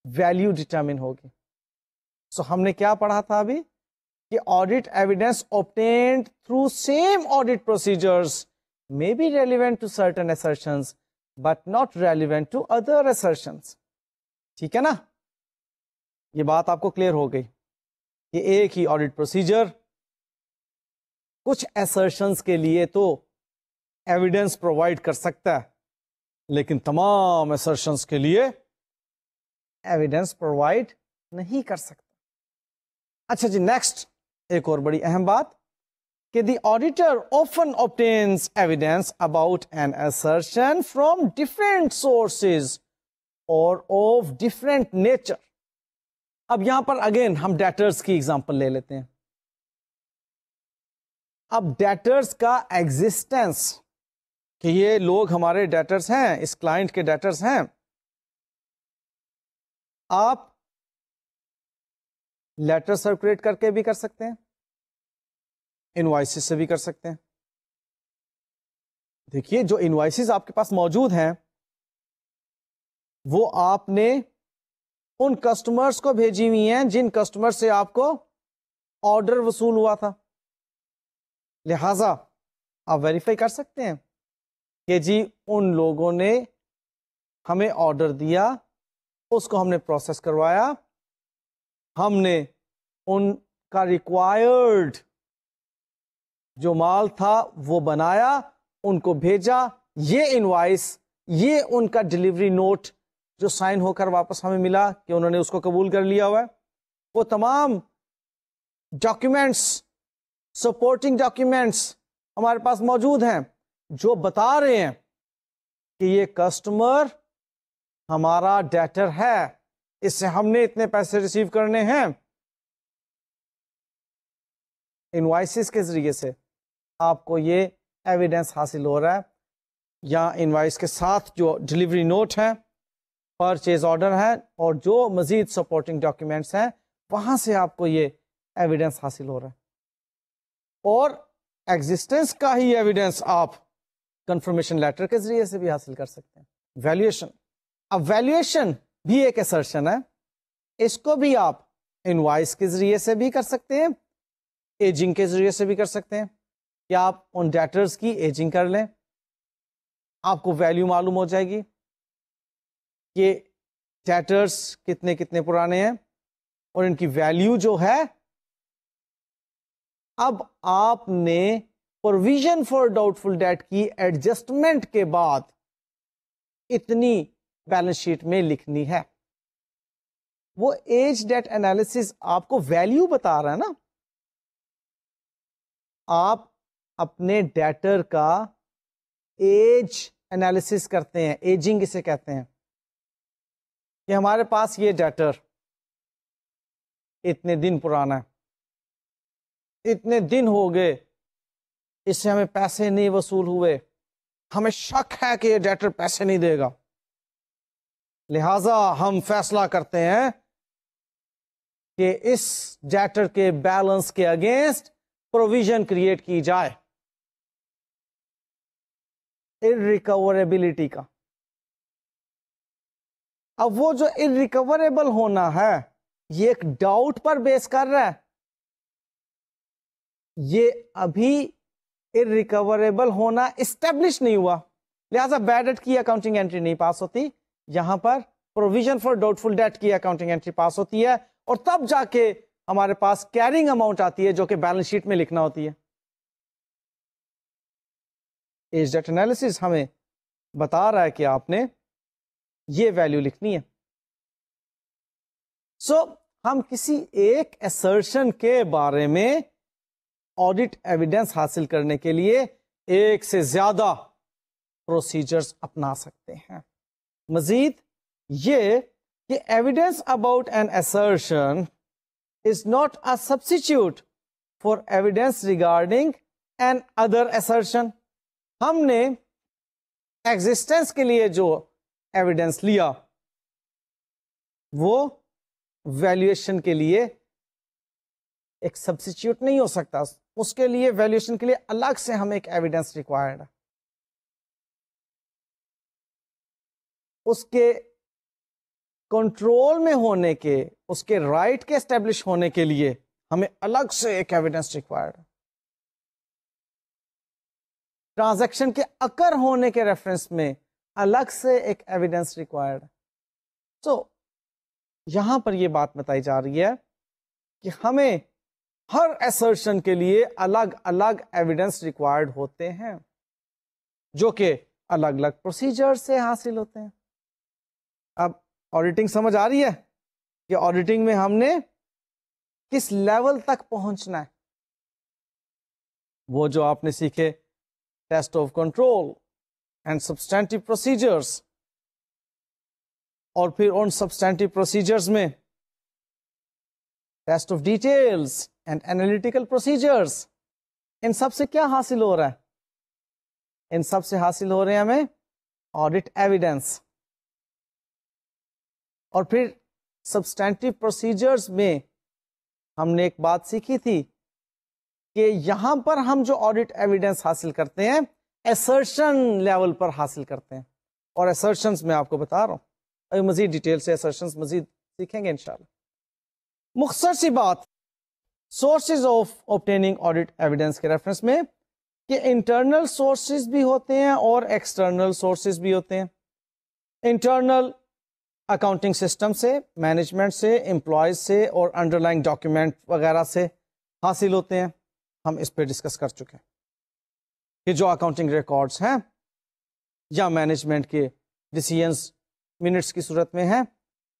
वैल्यू डिटर्मिन होगी। सो so, हमने क्या पढ़ा था अभी? कि audit evidence obtained through same audit procedures may be relevant to certain assertions but not relevant to other assertions ठीक है ना? ये बात आपको क्लियर हो गई कि एक ही ऑडिट प्रोसीजर कुछ असर्शंस के लिए तो एविडेंस प्रोवाइड कर सकता है लेकिन तमाम असर्शंस के लिए एविडेंस प्रोवाइड नहीं कर सकता। अच्छा जी नेक्स्ट एक और बड़ी अहम बात कि the auditor often obtains evidence about an assertion from different sources और ऑफ़ डिफरेंट नेचर अब यहाँ पर अगेन हम डेटर्स की एग्जांपल ले लेते हैं। अब डेटर्स का एग्जिस्टेंस कि ये लोग हमारे डेटर्स हैं, इस क्लाइंट के डेटर्स हैं आप लेटर सर्कुलेट करके भी कर सकते हैं इनवाइसिस से भी कर सकते हैं। देखिए, जो इनवाइसिस आपके पास मौजूद हैं, वो आपने उन कस्टमर्स को भेजी हुई हैं जिन कस्टमर से आपको ऑर्डर वसूल हुआ था। लिहाजा आप वेरीफाई कर सकते हैं कि जी, उन लोगों ने हमें ऑर्डर दिया उसको हमने प्रोसेस करवाया। हमने उनका रिक्वायर्ड जो माल था, वो बनाया, उनको भेजा। ये इनवाइस ये उनका डिलीवरी नोट जो साइन होकर वापस हमें मिला कि उन्होंने उसको कबूल कर लिया हुआ है। वो तमाम डॉक्यूमेंट्स सपोर्टिंग डॉक्यूमेंट्स हमारे पास मौजूद हैं, जो बता रहे हैं कि ये कस्टमर हमारा डेटर है, इससे हमने इतने पैसे रिसीव करने हैं। इनवाइसिस के ज़रिए से आपको ये एविडेंस हासिल हो रहा है। या इनवाइस के साथ जो डिलीवरी नोट है परचेज ऑर्डर है, और जो मज़ीद सपोर्टिंग डॉक्यूमेंट्स हैं, वहाँ से आपको ये एविडेंस हासिल हो रहा है। और एग्जिस्टेंस का ही एविडेंस आप कंफर्मेशन लेटर के ज़रिए से भी हासिल कर सकते हैं। वैल्यूएशन अब वैल्यूएशन भी एक असर्शन है। इसको भी आप इनवाइस के ज़रिए से भी कर सकते हैं एजिंग के ज़रिए से भी कर सकते हैं। कि आप उन डेटर्स की एजिंग कर लें, आपको वैल्यू मालूम हो जाएगी कि चैटर्स कितने कितने पुराने हैं और इनकी वैल्यू जो है, अब आपने प्रोविज़न फॉर डाउटफुल डेट की एडजस्टमेंट के बाद इतनी बैलेंस शीट में लिखनी है। वो एज डेट एनालिसिस आपको वैल्यू बता रहा है ना। आप अपने डेटर का एज एनालिसिस करते हैं, एजिंग इसे कहते हैं। कि हमारे पास ये डेटर इतने दिन पुराना है। इतने दिन हो गए, इससे हमें पैसे नहीं वसूल हुए। हमें शक है कि ये डेटर पैसे नहीं देगा। लिहाजा हम फैसला करते हैं कि इस डेटर के बैलेंस के अगेंस्ट प्रोविज़न क्रिएट की जाए। इरिकवरेबिलिटी का। अब वो जो इरिकवरेबल होना है, ये एक डाउट पर बेस कर रहा है। ये अभी इरिकवरेबल होना इस्टेब्लिश नहीं हुआ। लिहाजा बैड डेट की अकाउंटिंग एंट्री नहीं पास होती। यहाँ पर प्रोविज़न फॉर डाउटफुल डेट की अकाउंटिंग एंट्री पास होती है और तब जाके हमारे पास कैरिंग अमाउंट आती है जो कि बैलेंस शीट में लिखना होती है। एज डेट एनालिसिस हमें बता रहा है कि आपने ये वैल्यू लिखनी है। सो so, हम किसी एक असर्शन के बारे में ऑडिट एविडेंस हासिल करने के लिए एक से ज़्यादा प्रोसीजर्स अपना सकते हैं। मजीद ये कि evidence about an assertion is not a substitute for evidence regarding another assertion हमने एग्जिस्टेंस के लिए जो एविडेंस लिया, वो वैल्यूएशन के लिए एक सब्सिट्यूट नहीं हो सकता। उसके लिए वैल्यूएशन के लिए अलग से हमें एक एविडेंस रिक्वायर्ड है। उसके कंट्रोल में होने के, उसके राइट के एस्टेब्लिश होने के लिए हमें अलग से एक एविडेंस रिक्वायर्ड है। ट्रांजैक्शन के अकर होने के रेफरेंस में अलग से एक एविडेंस रिक्वायर्ड सो यहाँ पर यह बात बताई जा रही है कि हमें हर एसर्शन के लिए अलग अलग एविडेंस रिक्वायर्ड होते हैं, जो कि अलग अलग प्रोसीजर से हासिल होते हैं। अब ऑडिटिंग समझ आ रही है कि ऑडिटिंग में हमने किस लेवल तक पहुँचना है? वो जो आपने सीखे test of control and substantive procedures और फिर उन सब्सटेंटिव प्रोसीजर्स में test of details and analytical procedures इन सबसे क्या हासिल हो रहा है? इन सबसे हासिल हो रहे हैं हमें ऑडिट एविडेंस और फिर सब्सटेंटिव प्रोसीजर्स में हमने एक बात सीखी थी कि यहाँ पर हम जो ऑडिट एविडेंस हासिल करते हैं एसर्शन लेवल पर हासिल करते हैं। और एसर्शंस मैं आपको बता रहा हूँ। अभी मजीद डिटेल से एसर्शंस मजीद सीखेंगे इंशाल्लाह। मुख्तर सी बात sources of obtaining audit evidence के रेफरेंस में कि इंटरनल सोर्सेज भी होते हैं और एक्सटर्नल सोर्सेज भी होते हैं। इंटरनल अकाउंटिंग सिस्टम से मैनेजमेंट से एम्प्लॉयज़ से और अंडरलाइंग डॉक्यूमेंट वगैरह से हासिल होते हैं। हम इस पर डिस्कस कर चुके हैं कि जो अकाउंटिंग रिकॉर्ड्स हैं या मैनेजमेंट के डिसीजंस मिनट्स की सूरत में हैं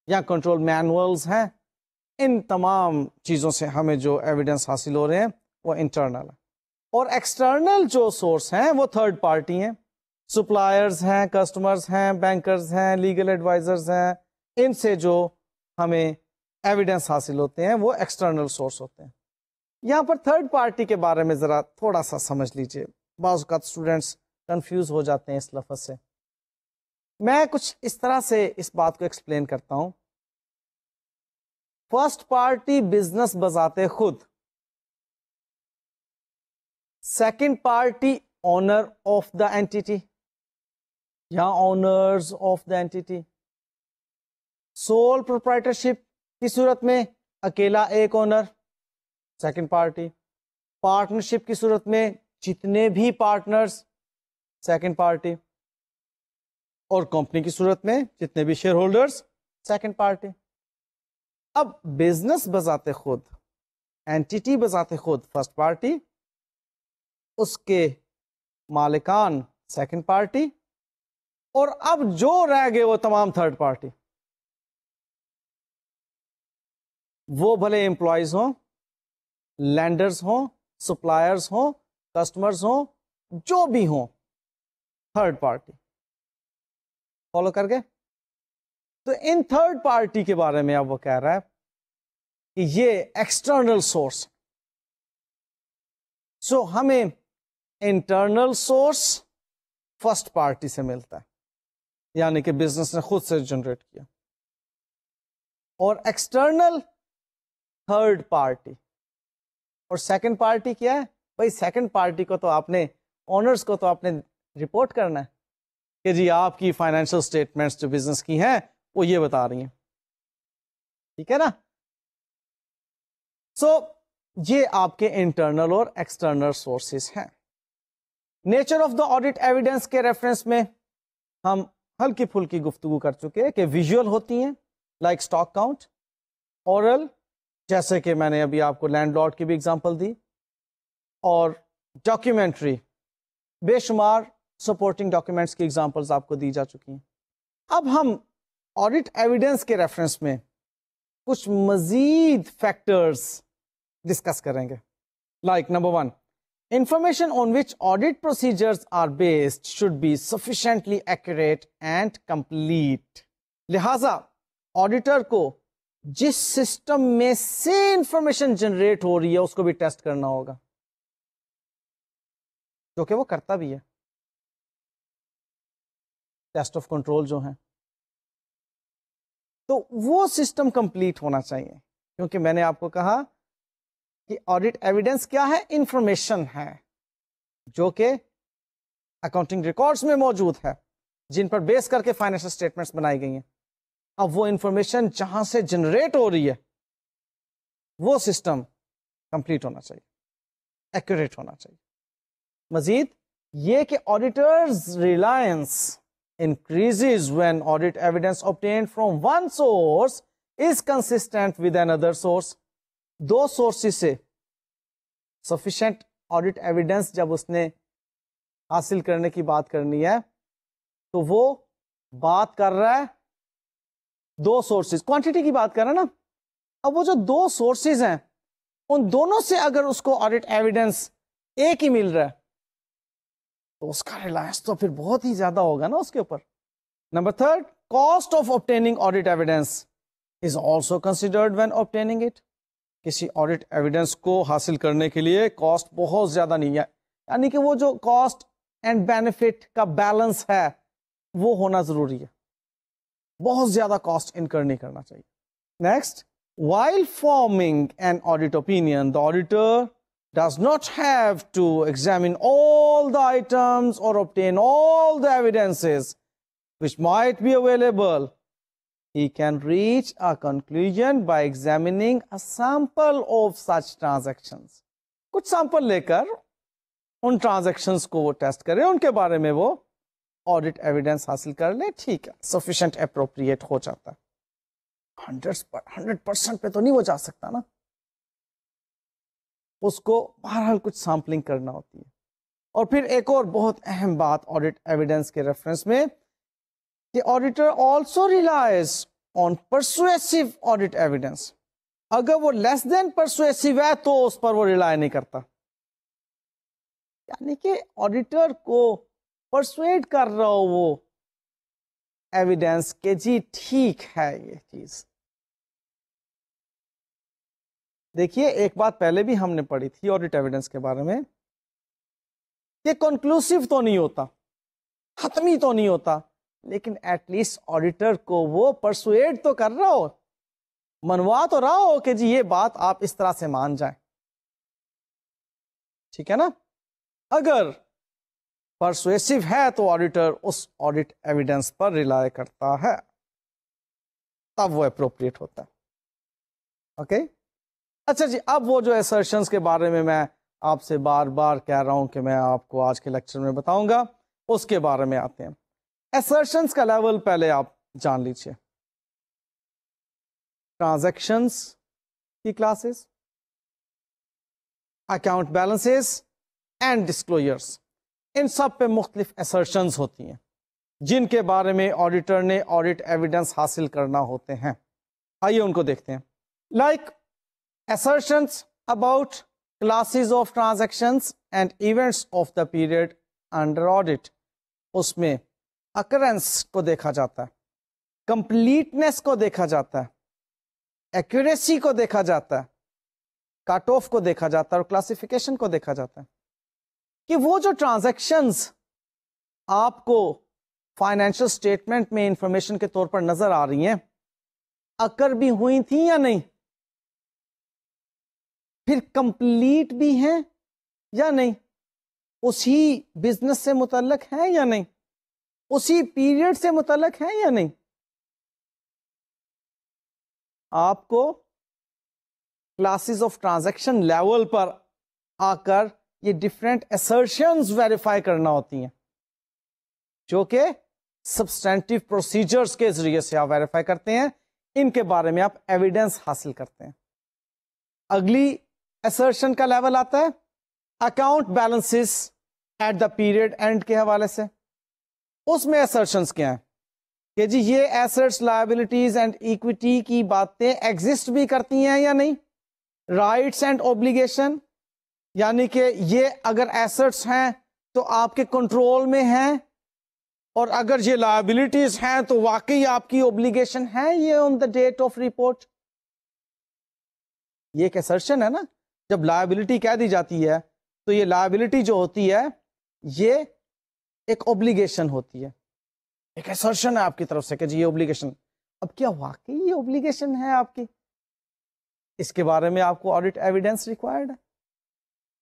या कंट्रोल मैनुअल्स हैं, इन तमाम चीज़ों से हमें जो एविडेंस हासिल हो रहे हैं वो इंटरनल है। और एक्सटर्नल जो सोर्स हैं वो थर्ड पार्टी हैं। सप्लायर्स हैं कस्टमर्स हैं बैंकर्स हैं लीगल एडवाइजर्स हैं, इनसे जो हमें एविडेंस हासिल होते हैं, वो एक्सटर्नल सोर्स होते हैं। यहाँ पर थर्ड पार्टी के बारे में ज़रा थोड़ा सा समझ लीजिए। बाज़ात स्टूडेंट्स कंफ्यूज हो जाते हैं इस लफ्ज़ से। मैं कुछ इस तरह से इस बात को एक्सप्लेन करता हूँ। फ़र्स्ट पार्टी बिज़नेस बजाते खुद। Second party owner of the entity या owners of the entity sole proprietorship की सूरत में अकेला एक ओनर सेकंड पार्टी पार्टनरशिप की सूरत में जितने भी पार्टनर्स सेकंड पार्टी और कंपनी की सूरत में जितने भी शेयर होल्डर्स सेकंड पार्टी अब बिज़नेस बजाते खुद एंटिटी बजाते खुद फ़र्स्ट पार्टी उसके मालिकान सेकंड पार्टी और अब जो रह गए वो तमाम थर्ड पार्टी वो भले एम्प्लॉयज़ हों लैंडर्स हों सप्लायर्स हों कस्टमर्स हों, जो भी हों थर्ड पार्टी फॉलो कर गए तो इन थर्ड पार्टी के बारे में अब वो कह रहा है कि ये एक्सटर्नल सोर्स सो हमें इंटरनल सोर्स फ़र्स्ट पार्टी से मिलता है। यानी कि बिज़नेस ने खुद से जनरेट किया। और एक्सटर्नल थर्ड पार्टी और सेकंड पार्टी क्या है? भाई सेकंड पार्टी को तो आपने ऑनर्स को तो आपने रिपोर्ट करना है कि जी आपकी फाइनेंशियल स्टेटमेंट्स जो बिज़नेस की हैं वो ये बता रही हैं। ठीक है ना? सो so, ये आपके इंटरनल और एक्सटर्नल सोर्सेस हैं। Nature of the audit evidence के रेफरेंस में हम हल्की फुल्की गुफ्तगु कर चुके हैं कि विजुअल होती हैं लाइक स्टॉक काउंट औरल जैसे कि मैंने अभी आपको लैंडलॉर्ड की भी एग्जांपल दी, और डॉक्यूमेंट्री बेशुमार सपोर्टिंग डॉक्यूमेंट्स की एग्जांपल्स आपको दी जा चुकी हैं। अब हम ऑडिट एविडेंस के रेफरेंस में कुछ मजीद फैक्टर्स डिस्कस करेंगे। Like number one information on which audit procedures are based should be sufficiently accurate and complete लिहाजा ऑडिटर को जिस सिस्टम में से इंफॉर्मेशन जनरेट हो रही है, उसको भी टेस्ट करना होगा। क्योंकि वो करता भी है। टेस्ट ऑफ़ कंट्रोल जो है। तो वो सिस्टम कंप्लीट होना चाहिए, क्योंकि मैंने आपको कहा कि ऑडिट एविडेंस क्या है? इंफॉर्मेशन है, जो कि अकाउंटिंग रिकॉर्ड्स में मौजूद है, जिन पर बेस करके फाइनेंशियल स्टेटमेंट्स बनाई गई हैं। अब वो इंफॉर्मेशन जहाँ से जनरेट हो रही है, वो सिस्टम कंप्लीट होना चाहिए एक्यूरेट होना चाहिए। मजीद, ये कि auditor's reliance increases when audit evidence obtained from one source is consistent with another source दो sources से sufficient ऑडिट एविडेंस जब उसने हासिल करने की बात करनी है तो वो बात कर रहा है दो सोर्सेज क्वांटिटी की बात कर रहा है ना? अब वो जो दो सोर्सेज हैं, उन दोनों से अगर उसको ऑडिट एविडेंस एक ही मिल रहा है तो उसका रिलायंस तो फिर बहुत ही ज़्यादा होगा ना उसके ऊपर। Number third cost of obtaining audit evidence is also considered when obtaining it किसी ऑडिट एविडेंस को हासिल करने के लिए कॉस्ट बहुत ज़्यादा नहीं है यानी कि वो जो कॉस्ट एंड बेनिफिट का बैलेंस है, वो होना ज़रूरी है बहुत ज़्यादा कॉस्ट इनकर नहीं करना चाहिए next while forming an audit opinion the auditor have to examine all the items or obtain all the evidences which might be available. He can reach a conclusion by examining a sample of such transactions. कुछ sample लेकर उन transactions को वो test करे, उनके बारे में वो ऑडिट एविडेंस हासिल कर ले, ठीक है सफिशेंट अप्रोप्रिएट हो जाता है। हंड्रेड हंड्रेड परसेंट पे तो नहीं वो जा सकता ना। उसको बहरहाल कुछ सैम्पलिंग करना होती है। और फिर एक और बहुत अहम बात ऑडिट एविडेंस के रेफरेंस में कि auditor also relies on persuasive audit evidence अगर वो लेस देन परसुएसिव है तो उस पर वो रिलाय नहीं करता। यानी कि ऑडिटर को परसुएट कर रहा हो वो एविडेंस के जी ठीक है ये चीज़। देखिए, एक बात पहले भी हमने पढ़ी थी ऑडिट एविडेंस के बारे में कि कंक्लूसिव तो नहीं होता, खत्मी तो नहीं होता। लेकिन एटलीस्ट ऑडिटर को वो परसुएट तो कर रहा हो। मनवा तो रहा हो कि जी ये बात आप इस तरह से मान जाए। ठीक है ना? अगर परसुएसिव है तो ऑडिटर उस ऑडिट एविडेंस पर रिलाय करता है। तब वो अप्रोप्रिएट होता है। ओके? अच्छा जी, अब वो जो असर्शंस के बारे में मैं आपसे बार बार कह रहा हूँ कि मैं आपको आज के लेक्चर में बताऊँगा, उसके बारे में आते हैं। असर्शंस का लेवल पहले आप जान लीजिए। ट्रांजैक्शंस की classes account balances and disclosures इन सब पे मुख्तलिफ़ असर्शंस होती हैं, जिनके बारे में ऑडिटर ने ऑडिट एविडेंस हासिल करना होते हैं। आइए उनको देखते हैं। Like assertions about classes of transactions and events of the period under audit, उसमें अकरेंस को देखा जाता है कंप्लीटनेस को देखा जाता है एक्यूरेसी को देखा जाता है कट ऑफ़ को देखा जाता है और क्लासिफिकेशन को देखा जाता है कि वो जो ट्रांजैक्शंस आपको फाइनेंशियल स्टेटमेंट में इंफॉर्मेशन के तौर पर नज़र आ रही हैं अकर भी हुई थी या नहीं? फिर कंप्लीट भी हैं या नहीं? उसी बिज़नेस से मुतलक है या नहीं? उसी पीरियड से मुतलक है या नहीं? आपको क्लासेस ऑफ़ ट्रांजैक्शन लेवल पर आकर ये डिफरेंट असर्शंस वेरीफाई करना होती हैं, जो कि सब्सटेंटिव प्रोसीजर्स के ज़रिए से आप वेरीफाई करते हैं। इनके बारे में आप एविडेंस हासिल करते हैं। अगली असर्शन का लेवल आता है account balances at the period end के हवाले से। उसमें असर्शन क्या हैं? कि जी, ये एसेट्स लाइबिलिटीज एंड इक्विटी की बातें एग्जिस्ट भी करती हैं या नहीं? राइट्स एंड ओब्लिगेशन यानी कि ये अगर एसेट्स हैं तो आपके कंट्रोल में हैं, और अगर ये लाइबिलिटीज हैं तो वाकई आपकी ओब्लिगेशन है ये on the date of report ये एक असर्शन है ना? जब लाइबिलिटी कह दी जाती है तो ये लाइबिलिटी जो होती है, ये एक ओब्लिगेशन होती है। एक असर्शन है आपकी तरफ़ से कि जी ये ओब्लिगेशन अब क्या वाकई ये ओब्लिगेशन है आपकी? इसके बारे में आपको ऑडिट एविडेंस रिक्वायर्ड है।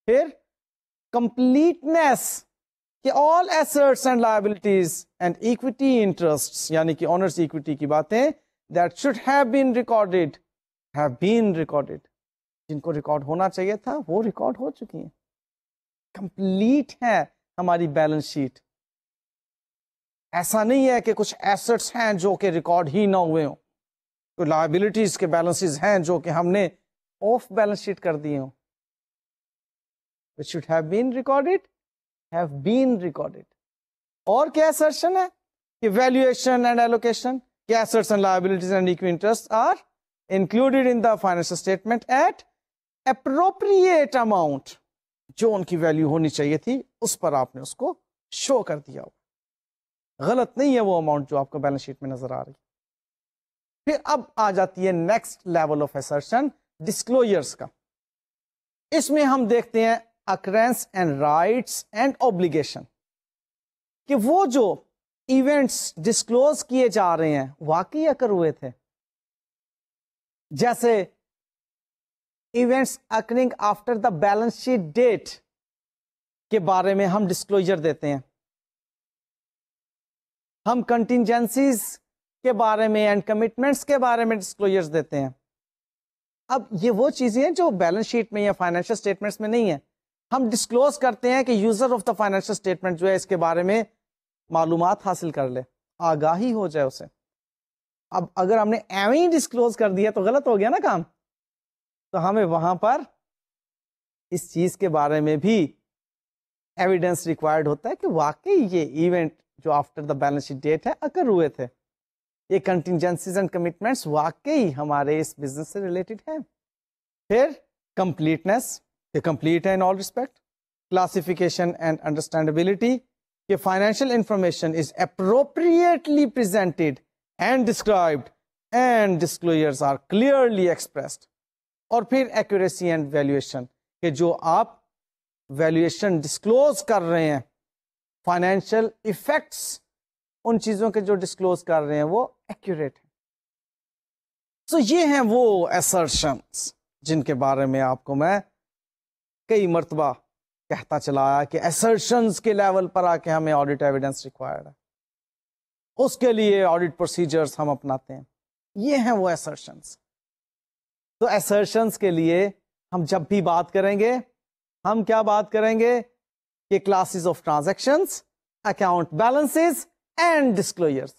फिर कंप्लीटनेस कि all assets and liabilities and equity interest यानी कि ऑनर्स इक्विटी की बातें that should have been recorded have been recorded जिनको रिकॉर्ड होना चाहिए था, वो रिकॉर्ड हो चुकी हैं। कंप्लीट है हमारी बैलेंस शीट ऐसा नहीं है कि कुछ एसेट्स हैं जो कि रिकॉर्ड ही ना हुए हों। तो लाइबिलिटीज के बैलेंसेस हैं जो कि हमने ऑफ़ बैलेंस शीट कर दिए हों। Should have been recorded have been recorded और क्या सर्शन है? कि वैल्यूएशन एंड एलोकेशन क्या assets and liabilities and equity interest are included in the financial statement at appropriate amount जो उनकी वैल्यू होनी चाहिए थी, उस पर आपने उसको शो कर दिया हुआ गलत नहीं है वो अमाउंट जो आपको बैलेंस शीट में नज़र आ रही। फिर अब आ जाती है next level of assertion disclosures का। इसमें हम देखते हैं occurrence and rights and obligation कि वो जो इवेंट्स डिस्क्लोज किए जा रहे हैं, वाकई अकर हुए थे। जैसे events occurring after the balance sheet date के बारे में हम डिस्क्लोजर देते हैं। हम कंटिजेंसीज के बारे में एंड कमिटमेंट्स के बारे में डिस्क्लोजर्स देते हैं। अब ये वो चीज़ें हैं जो बैलेंस शीट में या फाइनेंशियल स्टेटमेंट्स में नहीं है। हम डिस्क्लोज करते हैं कि user of the financial statement जो है इसके बारे में मालूम हासिल कर ले, आगाही हो जाए उसे। अब अगर हमने एवं ही डिस्क्लोज कर दिया तो गलत हो गया ना काम। तो हमें वहाँ पर इस चीज़ के बारे में भी एविडेंस रिक्वायर्ड होता है कि वाकई ये इवेंट जो after the balance sheet date है अकर हुए थे। ये कंटिजेंसीज एंड कमिटमेंट्स वाकई हमारे इस बिज़नेस से रिलेटेड है। फिर कंप्लीटनेस ये कंप्लीट है in all respect classification and understandability कि financial information is appropriately presented and described and disclosures are clearly expressed और फिर एक्यूरेसी एंड वैल्यूएशन कि जो आप वैल्यूएशन डिस्क्लोज कर रहे हैं फाइनेंशियल इफेक्ट्स उन चीज़ों के जो डिस्क्लोज कर रहे हैं वो एक्यूरेट है। सो so, ये हैं वो असर्शंस जिनके बारे में आपको मैं कई मरतबा कहता चला आया कि असर्शंस के लेवल पर आके हमें ऑडिट एविडेंस रिक्वायर्ड है। उसके लिए ऑडिट प्रोसीजर्स हम अपनाते हैं। ये हैं वो असर्शंस तो असर्शंस के लिए हम जब भी बात करेंगे हम क्या बात करेंगे? कि classes of transactions account balances and disclosures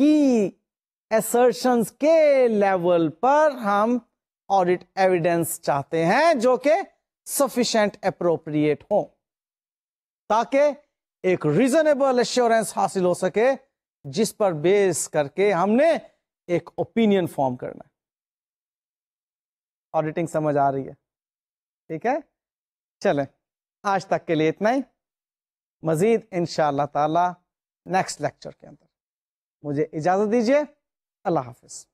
की असर्शंस के लेवल पर हम ऑडिट एविडेंस चाहते हैं जो कि सफिशेंट अप्रोप्रिएट हो, ताकि एक रीजनेबल एश्योरेंस हासिल हो सके, जिस पर बेस करके हमने एक ओपिनियन फॉर्म करना है। ऑडिटिंग समझ आ रही है। ठीक है? चलें। आज तक के लिए इतना ही। मज़ीद इन ताला नेक्स्ट लेक्चर के अंदर। मुझे इजाज़त दीजिए। अल्लाह हाफिज़।